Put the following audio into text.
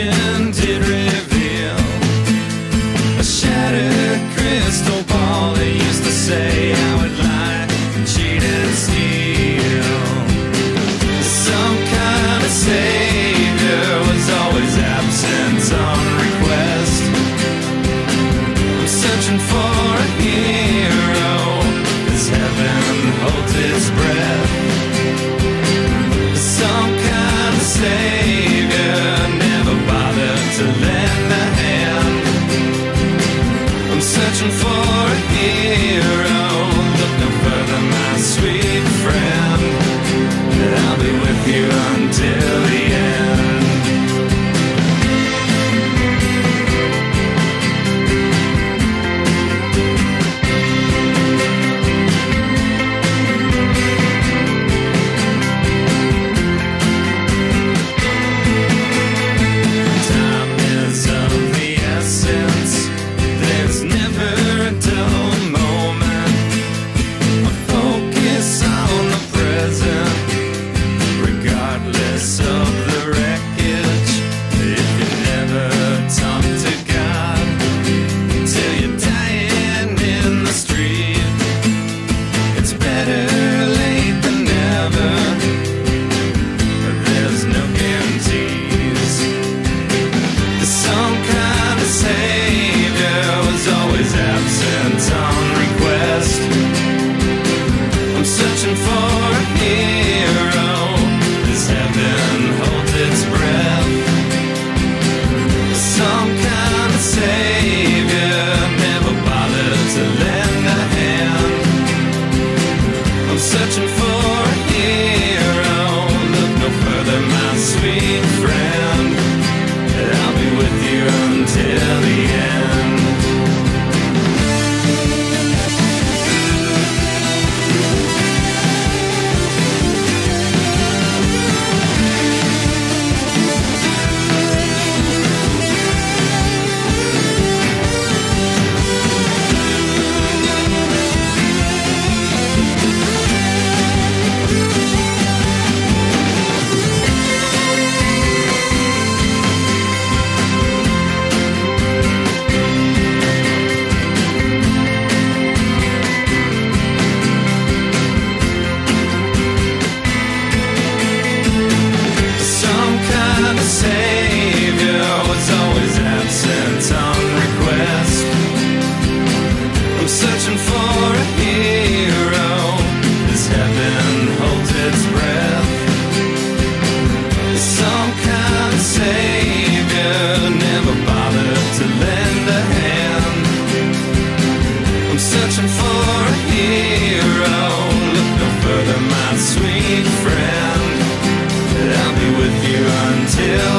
imagine searching for a hero. Look no further, my sweet friend. I'll be with you until. is absent on request. I'm searching for. searching for a hero as heaven holds its breath. Some kind of savior never bothered to lend a hand. I'm searching for a hero. Look no further, my sweet friend. I'll be with you until.